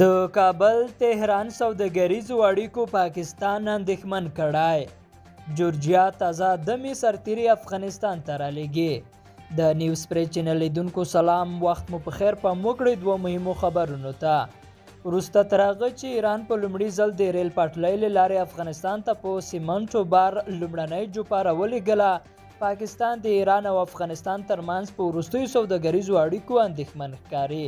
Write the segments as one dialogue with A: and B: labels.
A: د کابل تهران سوداګریزو اړیکو پاکستان اندېښمن کړی جورجیا تازه دمې سرتیري افغانستان ته رالیږي د نیوز پرې چینل لیدونکو سلام وخت مو په خیر پام وکړئ دوه مهمو خبرونو ته وروسته تر هغه چې ایران په لومړي ځل د ریل پټلۍ له لارې افغانستان ته په سیمنټو بار لومړنۍ جوپه راولېږله پاکستان د ایران او افغانستان ترمنځ په وروستیو سوداګریزو اړیکو اندېښمن ښکاري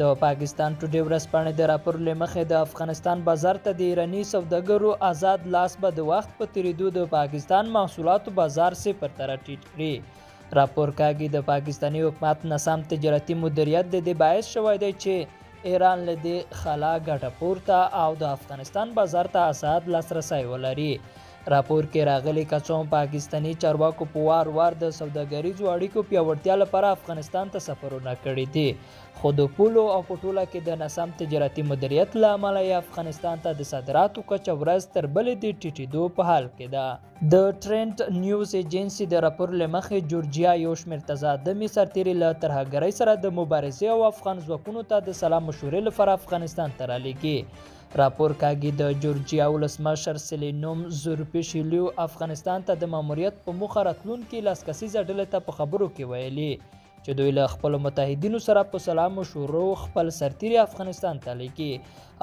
A: د پاکستان ټوډې ورځپاڼې د راپور له مخې د افغانستان بازار ته د ایراني سوداګرو آزاد لاس به د وخت په تېرېدو د پاکستان محصولاتو بازار صفر ته راټیټ کړي راپور کاږي د پاکستاني حکومت ناسم تجارتي مدیریت د دې باعث شوی دی چې ایران له دې خلا ګټه پورته او د افغانستان بازار ته آزاد لاسرسی ولري راپور کې راغلي که څوم پاکستاني چارواکو په وار وار د سوداګریزو اړیکو پیاوړتیا لپاره افغانستان ته سفرونه کړي دي خو د پولو او په ټوله کې د ناسم تجارتي مدیریت له امله یې افغانستان ته د صادراتو کچه ورځ تر بلې د ټیټېدو په حال کې ده د ټرینټ نیوز ایجنسي د راپور له مخې جورجیا یو شمېر تضادمې سرتېري له ترهګرۍ سره د مبارزې او افغان ځواکونو ته د سلا مشورې لپاره افغانستان ته رالیږي راپور کاږي د جورجیا ولسمشر سلینوم زورپیشیلیو افغانستان ته د ماموریت په موخه راتلونکي لاس کسیزه ډلې ته په خبرو کې ویلي چې دوی له خپلو متحدینو سره په سلا مشورو خپل سرتیري افغانستان ته لیږي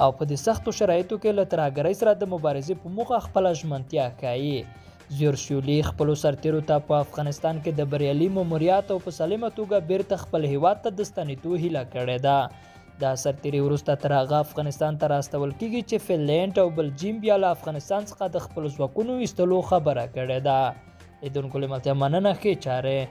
A: او په دې سختو شرایطو کې له ترهګرۍ سره د مبارزې په موخه خپله ژمنتیا ښایي زیور سیولي خپلو سرتیرو ته په افغانستان کې د بریالي مموریت او په سالمه توګه بیرته خپل هیواد ته د ستنېدو هیله کړې ده دا سرتیری وروسته تر هغه افغانستان ته راستول کیږي چې فنلنډ او بلجیم بیا له افغانستان څخه د خپلو ځواکونو ایستلو خبره کړې ده لیدونکو له ملتیا مننه ښې چارې